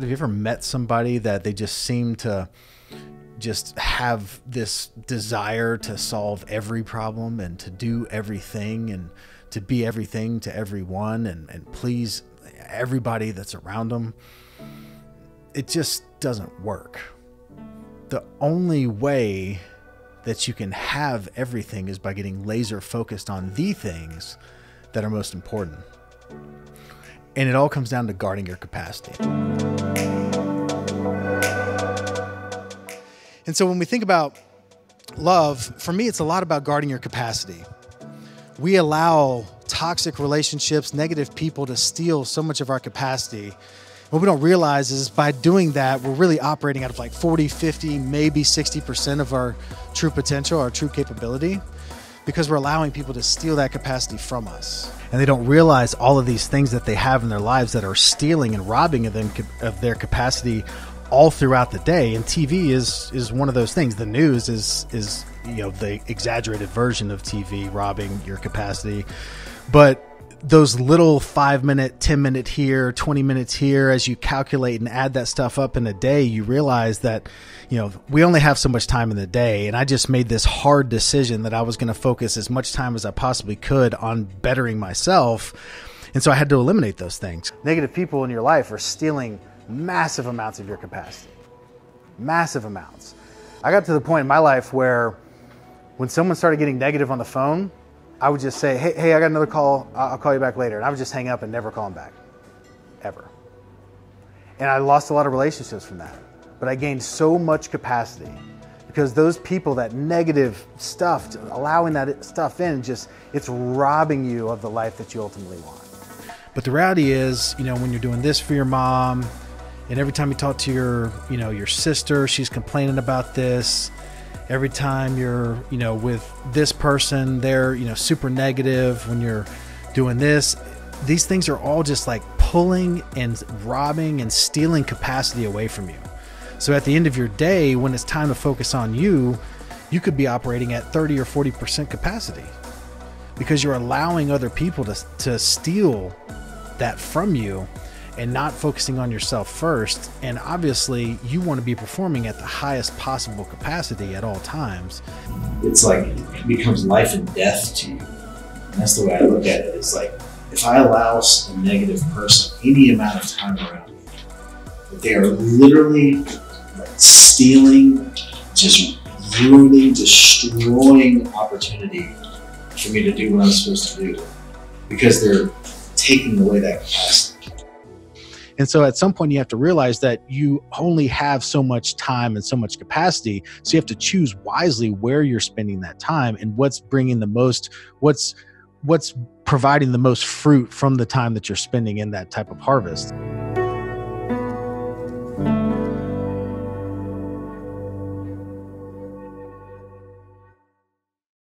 Have you ever met somebody that they just seem to just have this desire to solve every problem and to do everything and to be everything to everyone and, and please everybody that's around them? It just doesn't work. The only way that you can have everything is by getting laser focused on the things that are most important. And it all comes down to guarding your capacity. And so when we think about love, for me, it's a lot about guarding your capacity. We allow toxic relationships, negative people to steal so much of our capacity. What we don't realize is by doing that, we're really operating out of like 40, 50, maybe 60% of our true potential, our true capability, because we're allowing people to steal that capacity from us. And they don't realize all of these things that they have in their lives that are stealing and robbing of them of their capacity all throughout the day and TV is is one of those things. The news is is you know the exaggerated version of TV robbing your capacity. But those little 5 minute 10 minute here 20 minutes here as you calculate and add that stuff up in a day you realize that you know we only have so much time in the day. And I just made this hard decision that I was going to focus as much time as I possibly could on bettering myself. And so I had to eliminate those things. Negative people in your life are stealing massive amounts of your capacity. Massive amounts. I got to the point in my life where when someone started getting negative on the phone, I would just say, hey, hey, I got another call. I'll call you back later. And I would just hang up and never call them back. Ever. And I lost a lot of relationships from that. But I gained so much capacity because those people, that negative stuff, allowing that stuff in, just, it's robbing you of the life that you ultimately want. But the reality is, you know, when you're doing this for your mom, and every time you talk to your you know your sister she's complaining about this. Every time you're you know with this person they're you know super negative when you're doing this. These things are all just like pulling and robbing and stealing capacity away from you. So at the end of your day when it's time to focus on you you could be operating at 30 or 40% capacity because you're allowing other people to, to steal that from you and not focusing on yourself first. And obviously, you want to be performing at the highest possible capacity at all times. It's like it becomes life and death to you. And that's the way I look at it. It's like if I allow a negative person any amount of time around me, they are literally like stealing, just ruining, destroying opportunity for me to do what I'm supposed to do because they're taking away that capacity. And so at some point, you have to realize that you only have so much time and so much capacity. So you have to choose wisely where you're spending that time and what's bringing the most, what's, what's providing the most fruit from the time that you're spending in that type of harvest.